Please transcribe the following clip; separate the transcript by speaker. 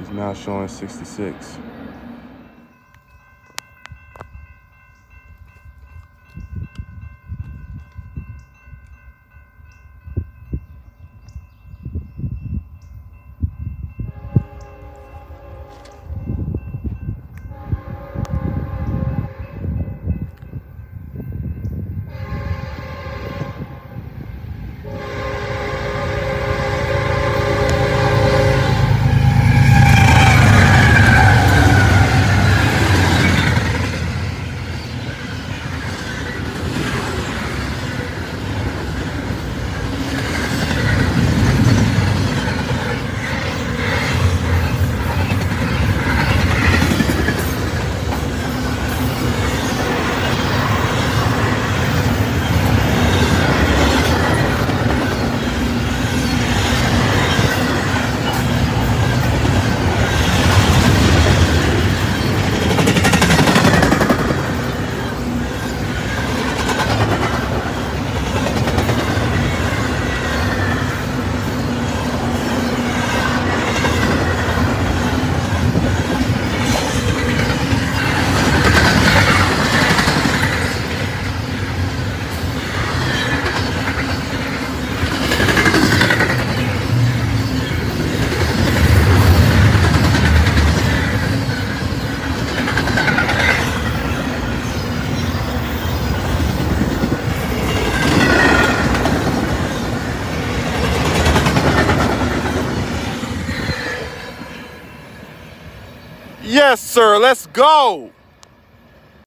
Speaker 1: He's now showing 66. Yes, sir. Let's go.